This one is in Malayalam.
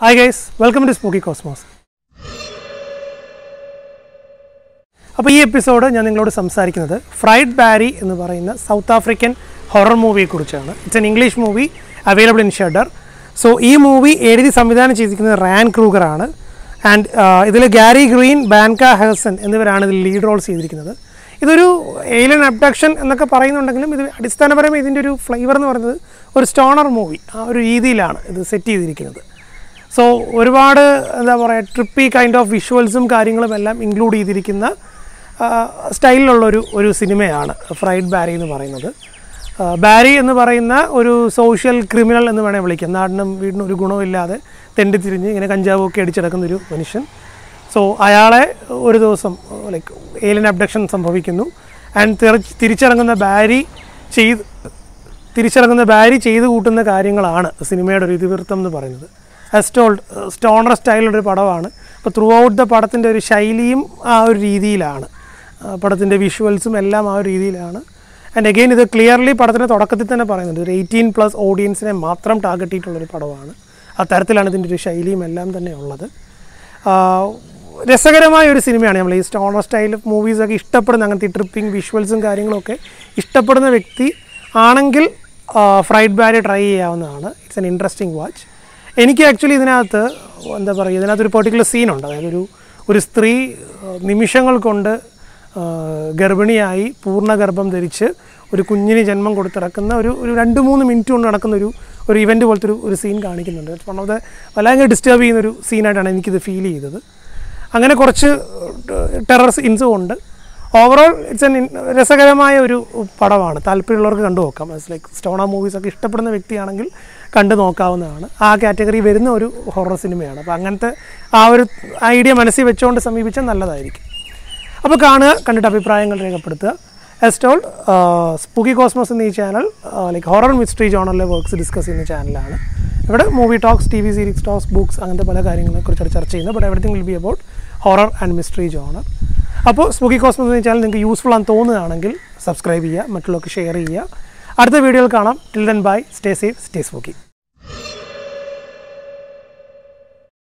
Hi guys welcome to Spooky Cosmos അപ്പോൾ ഈ എപ്പിസോഡ് ഞാൻ നിങ്ങളോട് സംസാരിക്കുന്നത് ഫ്രൈഡ് ബാരി എന്ന് പറയുന്ന South African horror മൂവിയെക്കുറിച്ചാണ് it's an English movie available in Shudder so ഈ മൂവി എഴുതി സംവിധാനം ചെയ്തിരിക്കുന്നത് റാൻ ക്രൂഗറാണ് ആൻഡ് ഇതിൽ ഗാരി ഗ്രീൻ ബാൻക ഹെൽസൺ എന്നിവരാണ് ഇതിൽ ലീഡ് റോൾസ് ചെയ്തിരിക്കുന്നത്. ഇതൊരു ഏലിയൻ അബ്ഡക്ഷൻ എന്നൊക്കെ പറയുന്നുണ്ടെങ്കിലും ഇത് അടിസ്ഥാനപരമായി ഇതിന്റെ ഒരു ഫ്ലേവർ എന്ന് പറയുന്നത് ഒരു സ്റ്റോണർ മൂവി ആ ഒരു രീതിയിലാണ് ഇത് സെറ്റ് ചെയ്തിരിക്കുന്നത്. സോ ഒരുപാട് എന്താ പറയുക ട്രിപ്പി കൈൻഡ് ഓഫ് വിഷ്വൽസും കാര്യങ്ങളും എല്ലാം ഇൻക്ലൂഡ് ചെയ്തിരിക്കുന്ന സ്റ്റൈലിലുള്ളൊരു ഒരു സിനിമയാണ് ഫ്രൈഡ് ബാരി എന്ന് പറയുന്നത്. ബാരി എന്ന് പറയുന്ന ഒരു സോഷ്യൽ ക്രിമിനൽ എന്ന് വേണേൽ വിളിക്കാം. നാടിനും വീടിനും ഒരു ഗുണമില്ലാതെ തെണ്ടിത്തിരിഞ്ഞ് ഇങ്ങനെ കഞ്ചാവൊക്കെ അടിച്ചിടക്കുന്ന ഒരു മനുഷ്യൻ. സോ അയാളെ ഒരു ദിവസം ലൈക്ക് ഏലിയൻ അബ്ഡക്ഷൻ സംഭവിക്കുന്നു. ആൻഡ് തിരിച്ചിറങ്ങുന്ന ബാരി ചെയ്ത് തിരിച്ചിറങ്ങുന്ന ബാരി ചെയ്തു കൂട്ടുന്ന കാര്യങ്ങളാണ് സിനിമയുടെ ഒരു ഇതിവൃത്തം എന്ന് പറയുന്നത്. അസ്റ്റോൾഡ് സ്റ്റോണർ സ്റ്റൈലുള്ളൊരു പടമാണ്. അപ്പോൾ ത്രൂ ഔട്ട് ദ പടത്തിന്റെ ഒരു ശൈലിയും ആ ഒരു രീതിയിലാണ്. പടത്തിന്റെ വിഷ്വൽസും എല്ലാം ആ ഒരു രീതിയിലാണ്. ആൻഡ് അഗെയിൻ ഇത് ക്ലിയർലി പടത്തിന്റെ തുടക്കത്തിൽ തന്നെ പറയുന്നുണ്ട്. ഒരു എയ്റ്റീൻ പ്ലസ് ഓഡിയൻസിനെ മാത്രം ടാർഗറ്റ് ചെയ്തിട്ടുള്ളൊരു പടമാണ്. ആ തരത്തിലാണ് ഇതിന്റെ ഒരു ശൈലിയും എല്ലാം തന്നെ ഉള്ളത്. രസകരമായ ഒരു സിനിമയാണ് നമ്മൾ ഈ സ്റ്റോണർ സ്റ്റൈൽ മൂവീസൊക്കെ ഇഷ്ടപ്പെടുന്ന അങ്ങനത്തെ ട്രിപ്പിംഗ് വിഷ്വൽസും കാര്യങ്ങളൊക്കെ ഇഷ്ടപ്പെടുന്ന വ്യക്തി ആണെങ്കിൽ ഫ്രൈഡ് ബാരി ട്രൈ ചെയ്യാവുന്നതാണ്. ഇറ്റ്സ് എൻ ഇൻട്രസ്റ്റിംഗ് വാച്ച് എനിക്ക് ആക്ച്വലി ഇതിനകത്ത് എന്താ പറയുക ഇതിനകത്തൊരു പെർട്ടിക്കുലർ സീനുണ്ട് അതായത് ഒരു ഒരു സ്ത്രീ നിമിഷങ്ങൾ കൊണ്ട് ഗർഭിണിയായി പൂർണ ഗർഭം ധരിച്ച് ഒരു കുഞ്ഞിന് ജന്മം കൊടുത്തിറക്കുന്ന ഒരു ഒരു രണ്ട് മൂന്ന് മിനിറ്റ് കൊണ്ട് നടക്കുന്ന ഒരു ഒരു ഇവന്റ് പോലത്തെ ഒരു ഒരു സീൻ കാണിക്കുന്നുണ്ട് വൺ ഓഫ് ദ വല്ലാതെ ഡിസ്റ്റർബ് ചെയ്യുന്ന ഒരു സീനായിട്ടാണ് എനിക്കിത് ഫീൽ ചെയ്തത്. അങ്ങനെ കുറച്ച് ടെറർ സീൻസും ഉണ്ട്. ഓവറോൾ ഇറ്റ്സ് എൻ രസകരമായ ഒരു പടമാണ്. താല്പര്യമുള്ളവർക്ക് കണ്ടു നോക്കാം ലൈക്ക് സ്റ്റോണ മൂവീസൊക്കെ ഇഷ്ടപ്പെടുന്ന വ്യക്തിയാണെങ്കിൽ കണ്ടു നോക്കാവുന്നതാണ്. ആ കാറ്റഗറി വരുന്ന ഒരു ഹൊറർ സിനിമയാണ്. അപ്പോൾ അങ്ങനത്തെ ആ ഒരു ഐഡിയ മനസ്സിൽ വെച്ചുകൊണ്ട് സമീപിച്ചാൽ നല്ലതായിരിക്കും. അപ്പോൾ കാണുക കണ്ടിട്ട് അഭിപ്രായങ്ങൾ രേഖപ്പെടുത്തുക. എസ്റ്റോൾ സ്പൂക്കി കോസ്മോസ് എന്ന ഈ ചാനൽ ലൈക്ക് ഹൊറർ മിസ്റ്ററി ജോണറിലെ വർക്ക്സ് ഡിസ്കസ് ചെയ്യുന്ന ചാനലാണ് ഇവിടെ movie talks T V series talks books അങ്ങനത്തെ പല കാര്യങ്ങളെ കുറിച്ചാണ് ചർച്ച ചെയ്യുന്നത്. But everything will be about horror and mystery genre അപ്പോൾ സ്പൂക്കി കോസ്മോസ് എന്ന ചാനൽ നിങ്ങൾക്ക് യൂസ്ഫുൾ ആണെന്ന് തോന്നുകയാണെങ്കിൽ സബ്സ്ക്രൈബ് ചെയ്യുക മറ്റുള്ളവർക്ക് ഷെയർ ചെയ്യുക. അടുത്ത വീഡിയോയിൽ കാണാം. Till then bye stay safe stay spooky